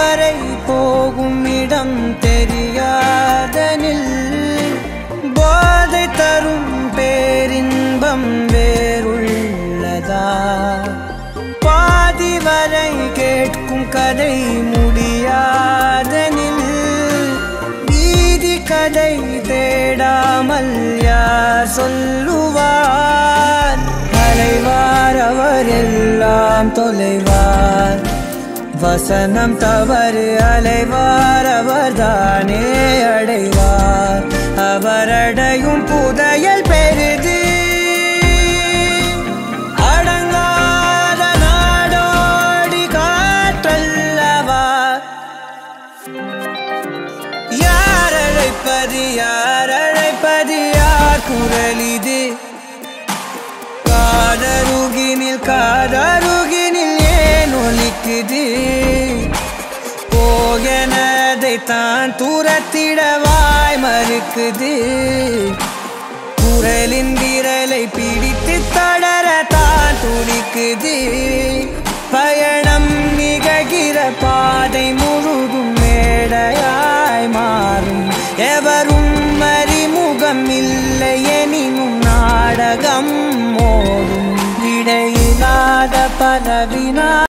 வரை போகும் இடம் தெரியாதனில் போதை தரும் பேரின்பம் வேறுள்ளதா? பாதி வரை கேட்கும் கதை முடியாதனில் வீதி கதை தேடாமல் யார் சொல்லுவார்? அலைவார் அவர் எல்லாம் தொலைவார். வசனம் தவறு அலைவார் அவர்தானே அடைவார் அவரடையும் புதையல் பெரிது. அடங்காத நாடோடி காற்றல்லவா யார் அழைப்பது யார் அழைப்பது யார் குரல் இது? தான் தூரத்திடவாய் மறுக்குது. குரலின் விரலை பிடித்து தொடர தான் துடிக்குது. பயணம் நிகழ்கிற பாதை முழுதும் மேடையாய் மாறும். எவரும் அறிமுகம் இல்லை எனினும் நாடகம் மோதும் இடையில்லாத பலவினா